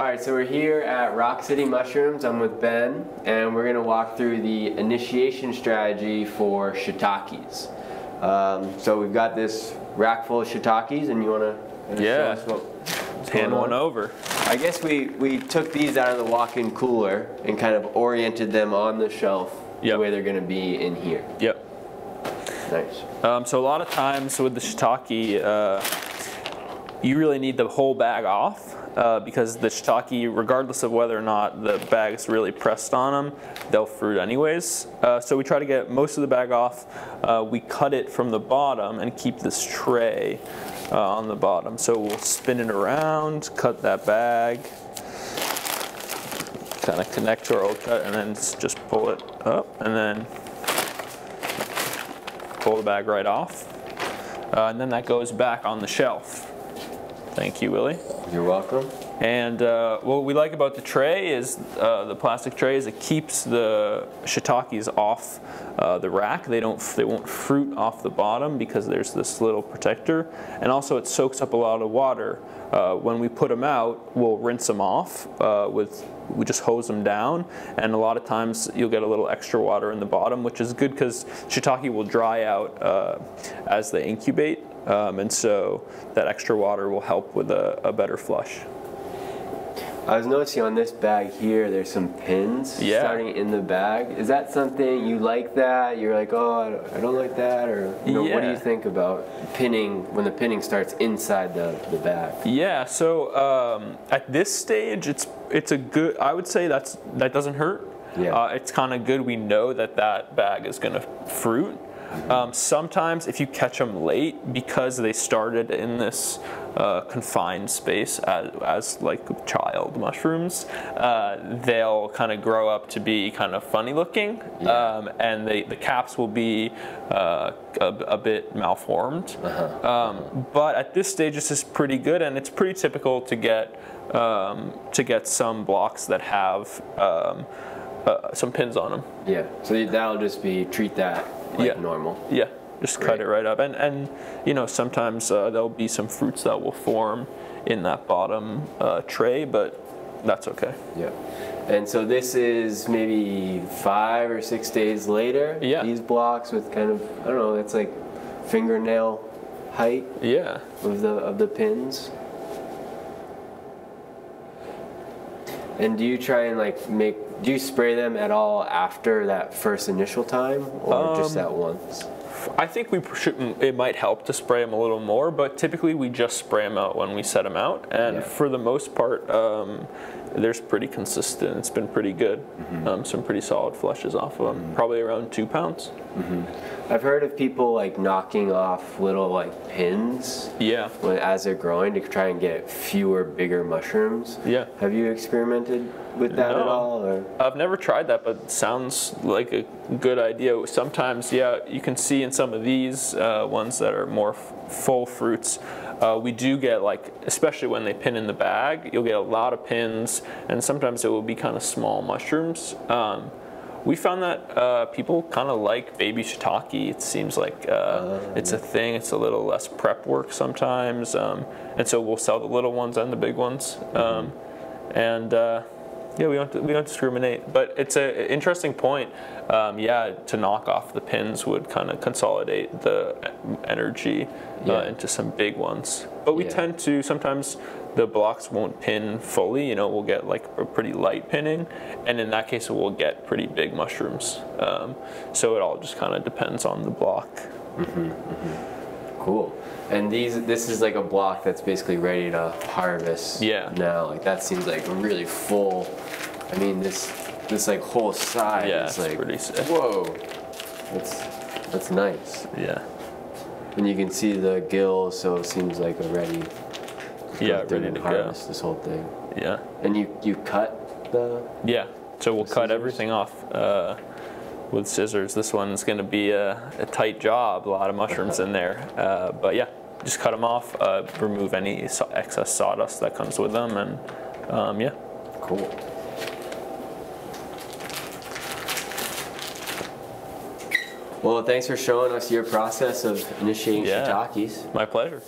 All right, so we're here at Rock City Mushrooms. I'm with Ben, and we're gonna walk through the initiation strategy for shiitakes. Um, so we've got this rack full of shiitakes, and you wanna kinda Yeah. show us what, Hand going one over. I guess we, we took these out of the walk-in cooler and kind of oriented them on the shelf Yep. the way they're gonna be in here. Yep. Nice. Um, so a lot of times with the shiitake, uh, you really need the whole bag off uh, because the shiitake, regardless of whether or not the bag is really pressed on them, they'll fruit anyways. Uh, so we try to get most of the bag off. Uh, we cut it from the bottom and keep this tray uh, on the bottom. So we'll spin it around, cut that bag, kind of connect to our old cut, and then just pull it up, and then pull the bag right off. Uh, and then that goes back on the shelf. Thank you, Willie. You're welcome. And uh, what we like about the tray is uh, the plastic tray is it keeps the shiitakes off uh, the rack. They don't they won't fruit off the bottom because there's this little protector, and also it soaks up a lot of water. Uh, when we put them out, we'll rinse them off uh, with we just hose them down, and a lot of times you'll get a little extra water in the bottom, which is good because shiitake will dry out uh, as they incubate, um, and so that extra water will help with a, a better flush. I was noticing on this bag here, there's some pins Yeah. starting in the bag. Is that something you like that? You're like, oh, I don't, like that, or you know, what do you think about pinning when the pinning starts inside the, the bag? Yeah, so um, at this stage, it's it's a good. I would say that's that doesn't hurt. Yeah. Uh, it's kind of good. We know that that bag is going to fruit. Um, sometimes, if you catch them late because they started in this uh, confined space as, as like child mushrooms, uh, they'll kind of grow up to be kind of funny looking, Yeah. um, and they, the caps will be uh, a, a bit malformed. Um, but at this stage, this is pretty good, and it's pretty typical to get um, to get some blocks that have um, uh, some pins on them. Yeah. So that'll just be treat that like Yeah. normal. Yeah, just cut it right up, and and you know sometimes uh, there'll be some fruits that will form in that bottom uh, tray, but that's okay. Yeah. And so this is maybe five or six days later. Yeah. These blocks with kind of I don't know, it's like fingernail height Yeah. of the of the pins. And do you try and like make do you spray them at all after that first initial time or just Um, at once? I think we should, it might help to spray them a little more, but typically we just spray them out when we set them out, and Yeah. for the most part, um, there's pretty consistent. It's been pretty good. Mm-hmm. Um, some pretty solid flushes off of them, probably around two pounds. I've heard of people like knocking off little like pins Yeah. when, as they're growing to try and get fewer bigger mushrooms. Yeah. Have you experimented with that at all or I've never tried that, but sounds like a good idea. Sometimes, yeah, you can see in some of these uh, ones that are more f- full fruits, uh, we do get like, especially when they pin in the bag, you'll get a lot of pins, and sometimes it will be kind of small mushrooms. Um, we found that uh, people kind of like baby shiitake. It seems like uh, it's a thing. It's a little less prep work sometimes, um, and so we'll sell the little ones and the big ones. Um, and uh, yeah, we don't we don't discriminate, but it's an interesting point. Um, yeah, to knock off the pins would kind of consolidate the energy Yeah. uh, into some big ones. But we Yeah. tend to sometimes the blocks won't pin fully. You know, we'll get like a pretty light pinning, and in that case, we'll get pretty big mushrooms. Um, so it all just kind of depends on the block. Cool? And these this is like a block that's basically ready to harvest Yeah. now. Like that seems like really full I mean this this like whole side Yeah, is it's like pretty sick. whoa. That's that's nice. Yeah. And you can see the gill so it seems like a ready Yeah, ready to go. harvest this whole thing. Yeah. And you you cut the Yeah, so we'll cut everything off uh, with scissors. This one's going to be a, a tight job, a lot of mushrooms in there. Uh, but yeah, just cut them off, uh, remove any excess sawdust that comes with them, and um, yeah. cool. Well, thanks for showing us your process of initiating Yeah. shiitakes. My pleasure.